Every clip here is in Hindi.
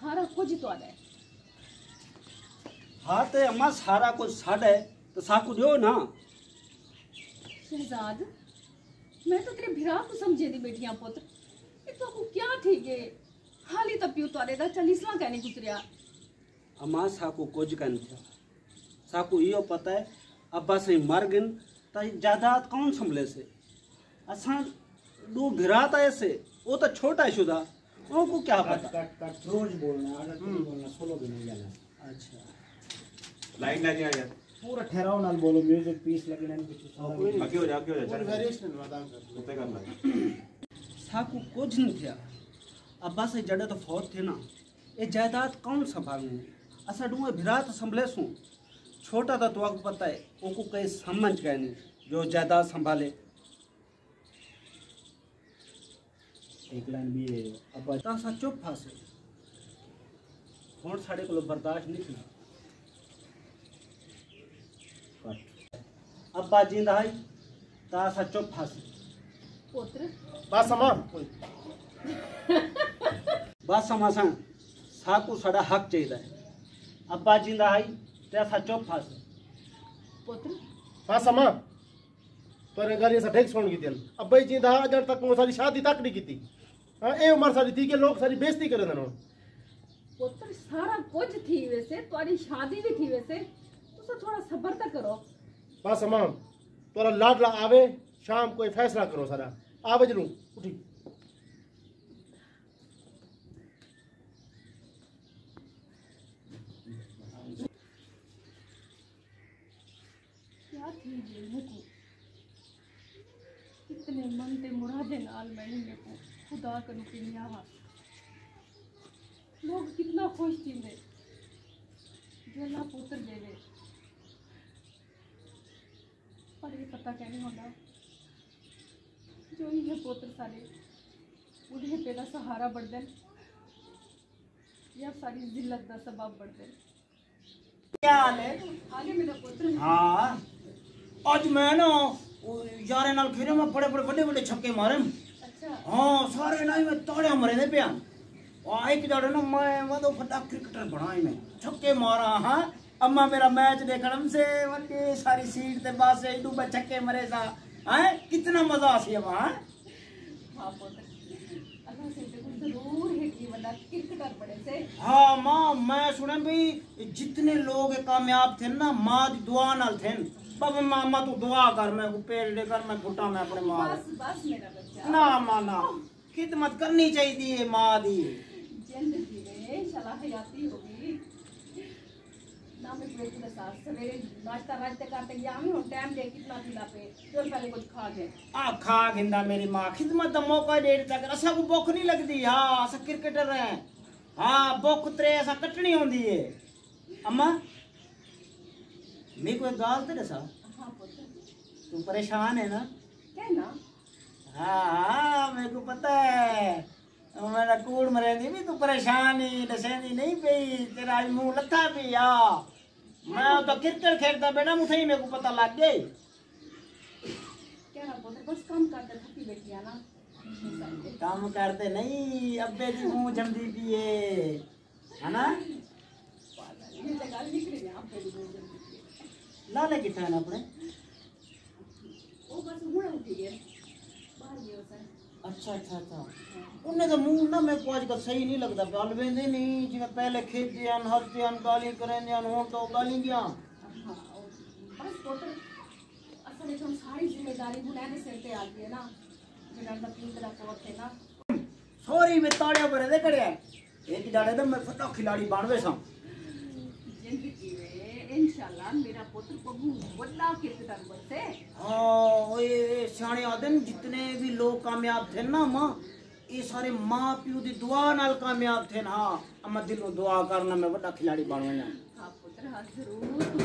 सारा कुछ तो है। हाँ तो अम्मा सारा कुछ साड है तो साकू दियो ना। शहजाद मैं तो तेरे भिरा को समझे दी बेटिया पुत्र ये तो को क्या ठीक है? हाली तो पियो तो आदेदा चालीसवा कहने गुजरिया अम्मा साकू कुछ कन थियो साकू यो पता है अब्बा से मर गन तो जायदाद कौन संभले से? असा दो भिरा था ऐसे वो तो छोटा है शुदा। उनको क्या पता? कट कट रोज बोलना अगर बोलना सोलो भी नहीं जाना। अच्छा। लाइन लग गया यार। पूरा ठहराव नाल बोलो म्यूज़िक पीस लगना कुछ सारा आगे हो जा आगे हो जा वेरिएशन वादा कर करना साकू कुछ नहीं था अब्बा से जड़े तो फौत थे ना। ये जायदाद कौन संभालने असा डूँगे भिरात संभले सू। छोटा था तो आपको पता है उनको कहीं समझ गए नहीं जो जायदाद संभाले। एक लाइन भी है। अब बता सा चुप फस। हूँ साढ़े को बर्दाश्त नहीं थी अब बात जींद आई ता सा चुप फस। पुत्र। बस समा। बस समा सा साकू साड़ा हक चाहिए अब बात जींद आई ता सा चुप फस बस समा। पर अगर सुन की दिल अब भाई जींदा अजर तक सारी शादी तक नहीं की ए उम्र सारी थी कि लोग सारी बेइज्जती करे ना पुत्र सारा कुछ थी वैसे तुम्हारी शादी भी थी वैसे तुसा थोड़ा सब्र तो करो। बस अम्मा तोरा लाडला आवे शाम कोई फैसला करो सारा। आवे ज़रूर उठी। क्या थी कितने मन ते मुरादे नाल मैंने मेरे को खुदा करू कि न्याहा लोग कितना खुश थी मैं जो अल्लाह पुत्र देवे। पर ये पता कहने होगा? जो ही है पुत्र सारे उन्हें पेदा सहारा बढ़ देन या सारी जिल्लत का सबब बढ़ देन क्या हाल है? आगे मेरा पुत्र। हाँ। आज मैं ना यारे नाल खेरे में बड़े बड़े बड़े बड़े छक्के मारे। हाँ सारे ना मैं ताड़े मरे दे पिया। आ एक जड़े ना मैं मैं तो फटा क्रिकेटर बना ही मैं। छक्के मारा हाँ। अम्मा मेरा मैच से सारी सीट ते बस छक्के मरे सा। हैं कितना मज़ा आसी है। वहाँ हाँ पुत्र अल्लाह से देखो ज़रूर है कि बंदा क्रिकेटर बड़े से। हाँ माँ मैं सुने भी जितने लोग कामयाब थे ना माँ दी दुआ नाल थे। बाबा मामा तू दुआ कर मैं को पेड़ दे कर मैं फुटा मैं अपने माँ बस बस मेरा बच्चा ना माँ ना खिदमत करनी चाहिए माँ दी जिंद जी में इंशाल्लाह हयाती होगी ना मैं पेट के साथ सवेरे नाश्ता वास्ते करते गया मैं हूँ टाइम दे कितना दिला पे तो पहले कुछ खा गए आ खा गिंदा मेरी माँ खिदमत दा मौका दे दिता कर असा को भुख नहीं लगदी हाँ असा क्रिकेटर है हाँ भुख त्रे असा कटनी होंदी है अम्मा मैं कोई गाल ते दसा हाँ तू परेशान है ना? कहना हाँ हाँ मेरे को पता है। मेरा कूड़ मरेंदी भी तू परेशान ही दसेंदी नहीं पई तेरा आज मुँह लथा भी आ मैं तो क्रिकेट खेलता बेटा मुझे ही मेरे को पता लग गई। बस काम करते थकी बैठी है ना। काम करते नहीं अब्बे की मुँह जमदी पिए है। ना? है है बाहर गया होता है अच्छा अच्छा अच्छा। उन्हें तो मुँह ना मेरे को आजकल सही नहीं लगता। गल वेंदे नहीं जिवें पहले खेदे हन हंसदे हन गाली करेंदे हन हुन तो गाली गया हाँ बस पुत्र असल में हम सारी ज़िम्मेदारी बुलाए दे सिर पे आ गई है ना। दा ना। सोरी में ताड़िया भरे दे एक जाड़े तो मैं फटा खिलाड़ी बनवे सा। में इंशाल्लाह मेरा पुत्र बहू बड़ा क्रिकेटर बनसे हाँ। ये सियाने आदे जितने भी लोग कामयाब थे ना माँ ये सारे माँ प्यो की दुआ नाल कामयाब थे ना। हाँ अम्मा दिलों दुआ करना मैं बड़ा खिलाड़ी बनवे हाँ पुत्र हाँ ज़रूर तू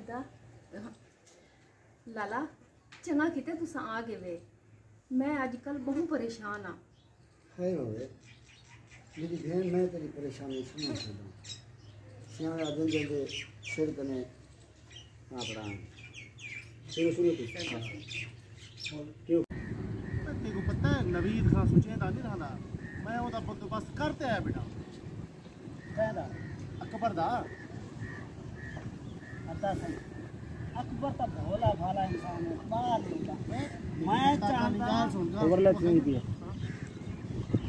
अदा लाला चंगा किते तुसा आ गए वे। मैं आजकल बहु परेशान हाँ होवे मेरी भेण मैं तेरी परेशानी समझ सकदा। सियाणा दिन दे सिर कने ना पड़ा सुनो तू। हाँ। क्यों? को पता है नवीद खान सोचे दा नहीं रहना। मैं ओदा बंदोबस्त करते आया बेटा कहदा अकबर दा। अता सही। अकबर तो भोला भाला इंसान है मैं चाहता ओवरलैप नहीं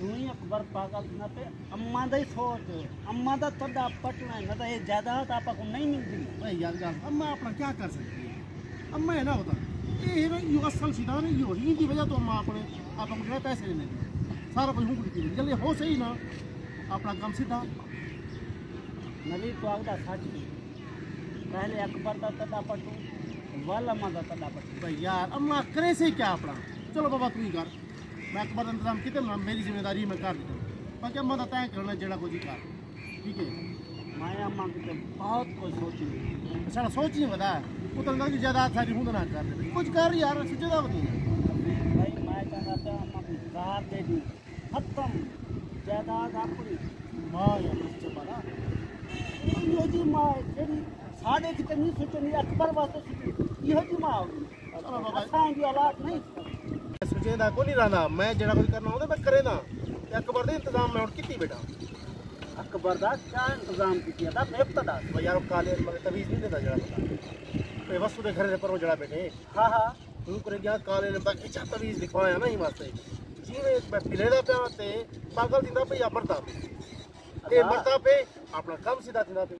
धुई अकबर पागल ना पे ದುನಿಯಾಕ್ಕೆ ಬರ್ಪಾಗಲ್ಲ ಮತ್ತೆ ಅಮ್ಮದ ಸೋತು ಅಮ್ಮದ ತದ ना ನದ तो ये ज़्यादा हाथ आपा को नहीं मिलती। ओए यार यादगार अम्मा अपना क्या कर सकती है? अम्मा है ना होता ये है यू असल सीधा नहीं यो ही की वजह तो अम्मा अपने आपा को गए पैसे लेने सारा कुछ हुकुम की जल्दी हो सही ना अपना काम सीधा। नली तो आगदा सच पहले अकबर दा तो तदा पटू वाला अम्मा का तदा तो पटू भाई यार अम्मा करे से क्या अपना? चलो बाबा तू ही कर। मैं अकबर इंतज़ाम कितने ना मेरी ज़िम्मेदारी मैं कर दिता पर क्या मदद तय करना जड़ा कुछ कर। ठीक है? माया बहुत कुछ सोची अच्छा, सोच नहीं पता उतर की जायदाद सारी हूँ ना कर कुछ कर यार सोचे तो था भाई जायदाद अकबर सोचे ना कोई नहीं रहना मैं जरा कुछ करना होता मैं करे ना अकबर का इंतज़ाम मैं की बेटा अकबर का क्या इंतज़ाम किया था बेपता था भाई यार काले मगर तवीज नहीं देता जरा बता बस उनके घर पर जड़ा बेटे हाँ हाँ तू करे गया काले ने बाकी छा तवीज लिखवाया ना ही वास्ते जीवे मैं पिलेदा पिया ते पागल दिंदा पे या मरदा पे ए मरदा पे अपना काम सीधा दिंदा पे